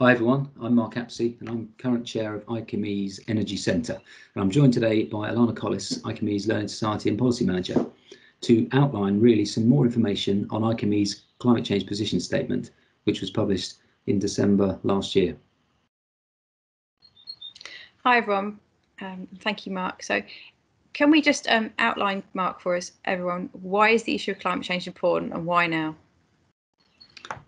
Hi everyone, I'm Mark Apsey and I'm current chair of IChemE's Energy Centre and I'm joined today by Alana Collis, IChemE's Learned Society and Policy Manager to outline really some more information on IChemE's climate change position statement which was published in December last year. Hi everyone, um, thank you Mark. So can we just um, outline, Mark, for us, everyone, why is the issue of climate change important and why now?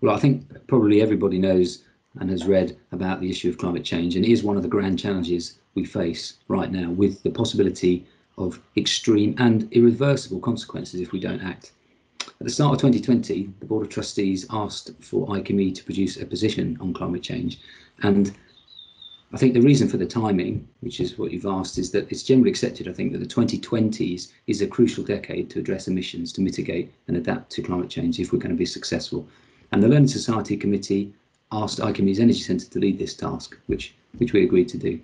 Well, I think probably everybody knows and has read about the issue of climate change, and is one of the grand challenges we face right now with the possibility of extreme and irreversible consequences if we don't act. At the start of 2020, the Board of Trustees asked for IChemE to produce a position on climate change, and I think the reason for the timing, which is what you've asked, is that it's generally accepted, I think, that the 2020s is a crucial decade to address emissions, to mitigate and adapt to climate change if we're going to be successful. And the Learned Society Committee asked IChemE's Energy Centre to lead this task, which, which we agreed to do.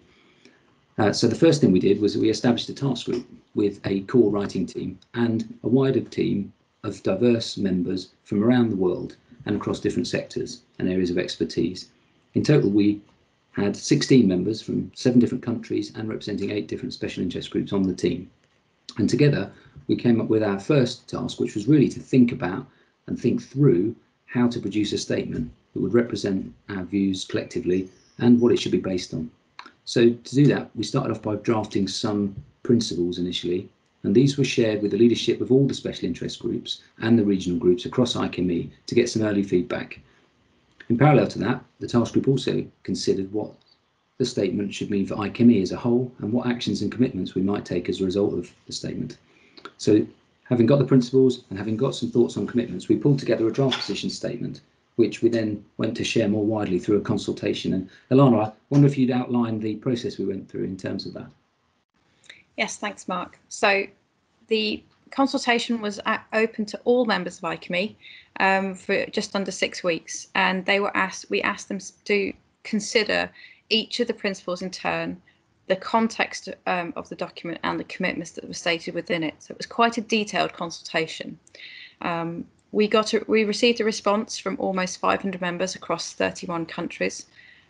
Uh, so the first thing we did was we established a task group with a core writing team and a wider team of diverse members from around the world and across different sectors and areas of expertise. In total, we had 16 members from seven different countries and representing eight different special interest groups on the team. And together we came up with our first task, which was really to think about and think through how to produce a statement that would represent our views collectively and what it should be based on. So to do that, we started off by drafting some principles initially, and these were shared with the leadership of all the special interest groups and the regional groups across IChemE to get some early feedback in parallel to that, the task group also considered what the statement should mean for IChemE as a whole and what actions and commitments we might take as a result of the statement. So having got the principles and having got some thoughts on commitments, we pulled together a draft position statement, which we then went to share more widely through a consultation. And Alana, I wonder if you'd outline the process we went through in terms of that. Yes, thanks, Mark. So the consultation was open to all members of IChemE um, for just under six weeks, and they were asked. We asked them to consider each of the principles in turn, the context um, of the document, and the commitments that were stated within it. So it was quite a detailed consultation. Um, we got a, we received a response from almost 500 members across 31 countries,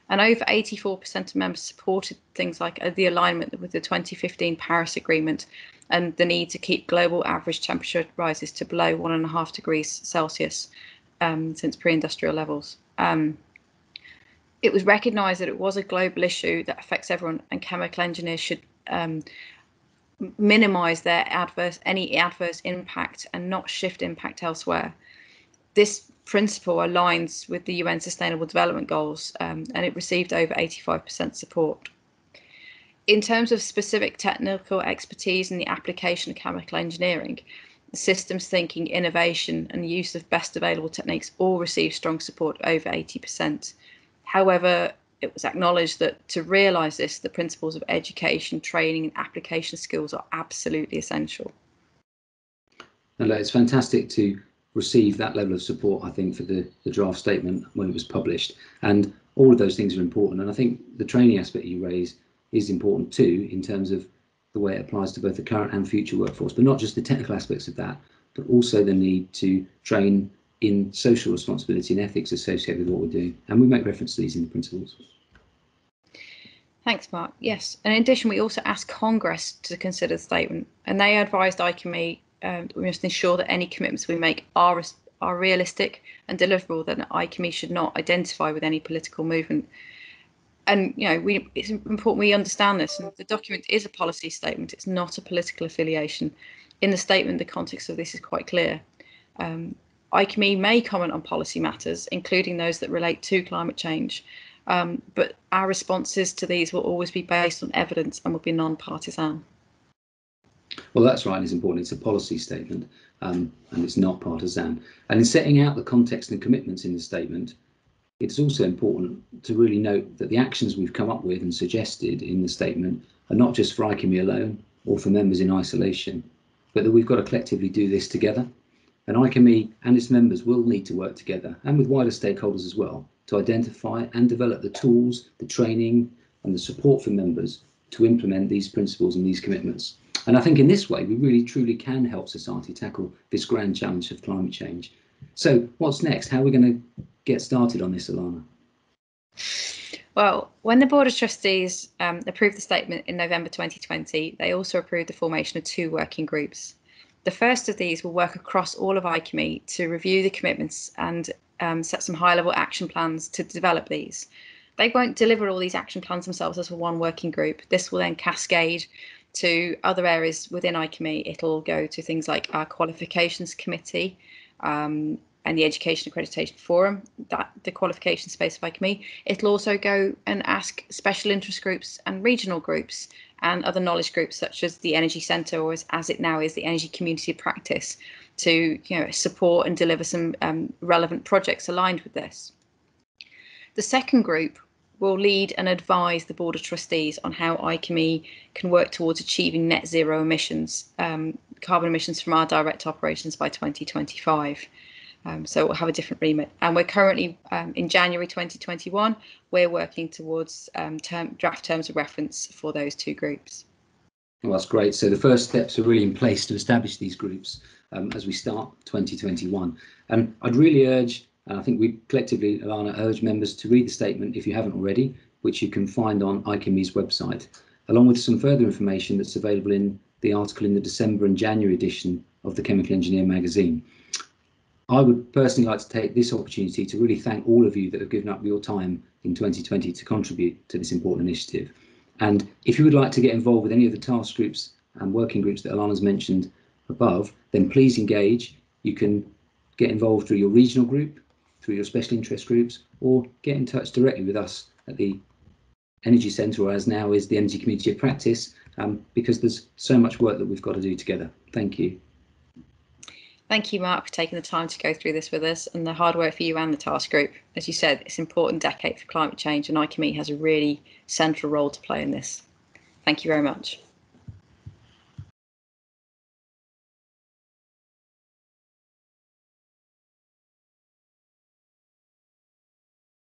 and over 84% of members supported things like uh, the alignment with the 2015 Paris Agreement and the need to keep global average temperature rises to below one and a half degrees Celsius um, since pre-industrial levels. Um, it was recognised that it was a global issue that affects everyone, and chemical engineers should um, minimise their adverse any adverse impact and not shift impact elsewhere. This principle aligns with the UN Sustainable Development Goals, um, and it received over 85% support in terms of specific technical expertise in the application of chemical engineering, systems thinking, innovation, and use of best available techniques all received strong support over 80%. However, it was acknowledged that to realise this, the principles of education, training, and application skills are absolutely essential. And it's fantastic to receive that level of support, I think, for the, the draft statement when it was published. And all of those things are important. And I think the training aspect you raise is important too in terms of the way it applies to both the current and future workforce, but not just the technical aspects of that, but also the need to train in social responsibility and ethics associated with what we're doing. And we make reference to these in the principles. Thanks, Mark. Yes. And in addition, we also asked Congress to consider the statement, and they advised IChemE um, we must ensure that any commitments we make are are realistic and deliverable. That IChemE should not identify with any political movement and you know we it's important we understand this and the document is a policy statement it's not a political affiliation in the statement the context of this is quite clear um, IChemE may comment on policy matters including those that relate to climate change um, but our responses to these will always be based on evidence and will be non-partisan. Well that's right it's important. It's a policy statement um, and it's not partisan. And in setting out the context and commitments in the statement it's also important to really note that the actions we've come up with and suggested in the statement are not just for IChemE alone or for members in isolation, but that we've got to collectively do this together. And IChemE and its members will need to work together and with wider stakeholders as well to identify and develop the tools, the training and the support for members to implement these principles and these commitments. And I think in this way, we really truly can help society tackle this grand challenge of climate change. So what's next? How are we going to get started on this, Alana? Well, when the Board of Trustees um, approved the statement in November 2020, they also approved the formation of two working groups. The first of these will work across all of IChemE to review the commitments and um, set some high level action plans to develop these. They won't deliver all these action plans themselves as one working group. This will then cascade to other areas within IChemE. It'll go to things like our qualifications committee, um, and the Education Accreditation Forum, that the qualification space of IChemE. It'll also go and ask special interest groups and regional groups and other knowledge groups such as the Energy Centre or as, as it now is the Energy Community Practice to you know support and deliver some um, relevant projects aligned with this. The second group will lead and advise the Board of Trustees on how IChemE can work towards achieving net zero emissions, um, carbon emissions from our direct operations by 2025. Um, so we'll have a different remit. And we're currently um, in January 2021, we're working towards um, term, draft terms of reference for those two groups. Well, that's great. So the first steps are really in place to establish these groups um, as we start 2021. And I'd really urge, and I think we collectively, Alana, urge members to read the statement if you haven't already, which you can find on IChemE's website, along with some further information that's available in the article in the December and January edition of the Chemical Engineer magazine. I would personally like to take this opportunity to really thank all of you that have given up your time in 2020 to contribute to this important initiative. And if you would like to get involved with any of the task groups and working groups that Alana's mentioned above, then please engage. You can get involved through your regional group, through your special interest groups, or get in touch directly with us at the Energy Centre, or as now is the Energy Community of Practice, um, because there's so much work that we've got to do together. Thank you. Thank you, Mark, for taking the time to go through this with us and the hard work for you and the task group. As you said, it's an important decade for climate change, and IChemE has a really central role to play in this. Thank you very much.